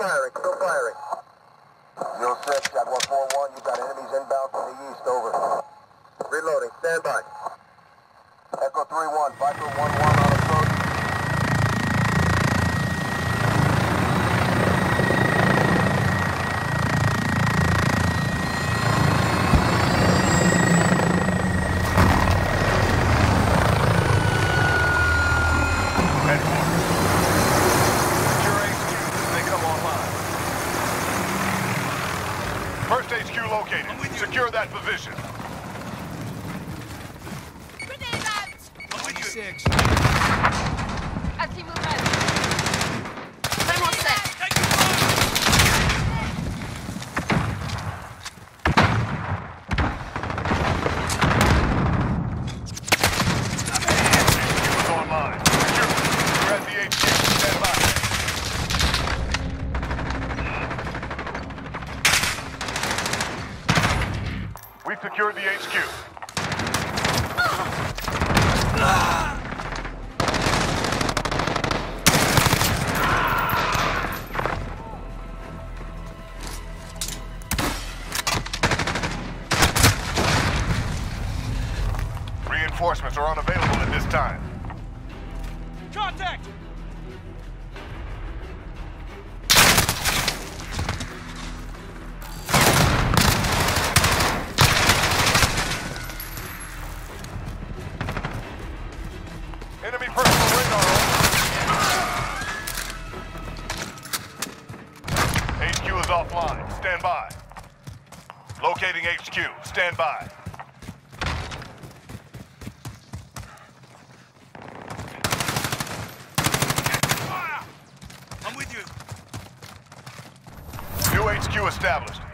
firing. Still firing. Zero 06, Jaguar 4-1, you've got enemies inbound from the east, over. Reloading. Stand by. HQ located. Secure that position. Grenade out! 26. Secured the HQ. Reinforcements are unavailable at this time. Offline. Stand by. Locating HQ. Stand by. I'm with you. New HQ established.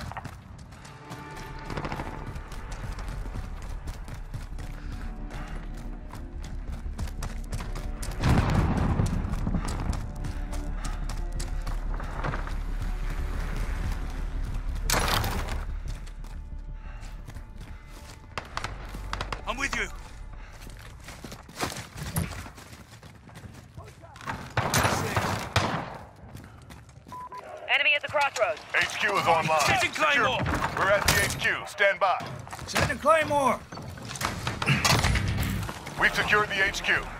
Crossroads. HQ is online. Setting Claymore. Secure. We're at the HQ. Stand by. Send Claymore. We've secured the HQ.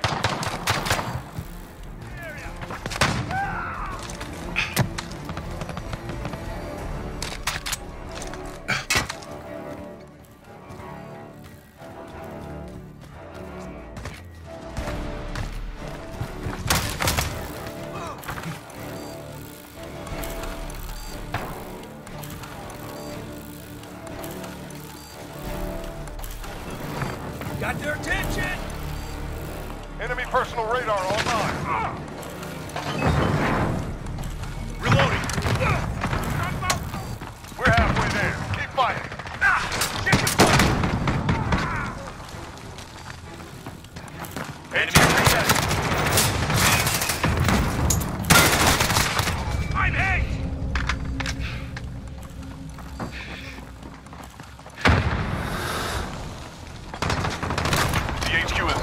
Enemy personal radar online. Reloading. We're halfway there. Keep fighting. Enemy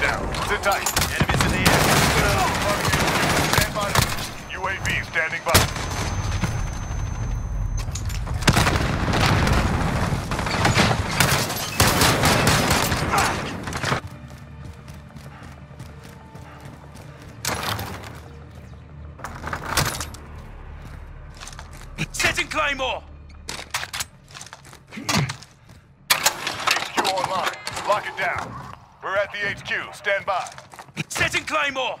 down. Sit tight. Enemies in the air. Stand by. UAV standing by. Setting Claymore. HQ online. Lock it down. We're at the HQ. Stand by. Setting Claymore.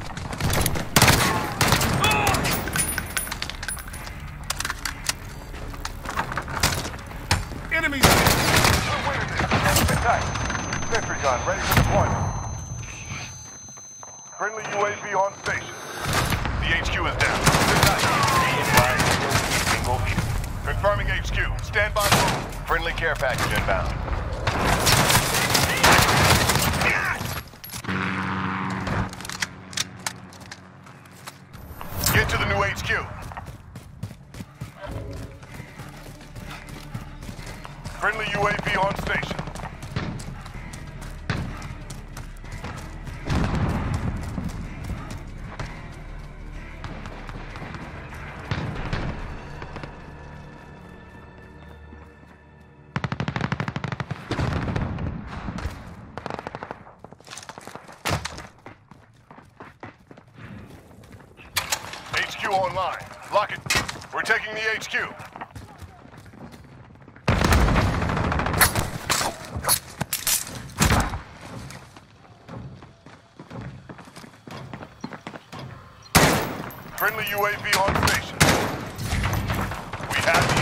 Sentry gun ready for deployment. Friendly UAV on station. The HQ is down. Confirming HQ. Stand by. Friendly care package inbound. Get to the new HQ. Friendly UAV on station. online. Lock it. We're taking the HQ. Friendly UAV on station. We have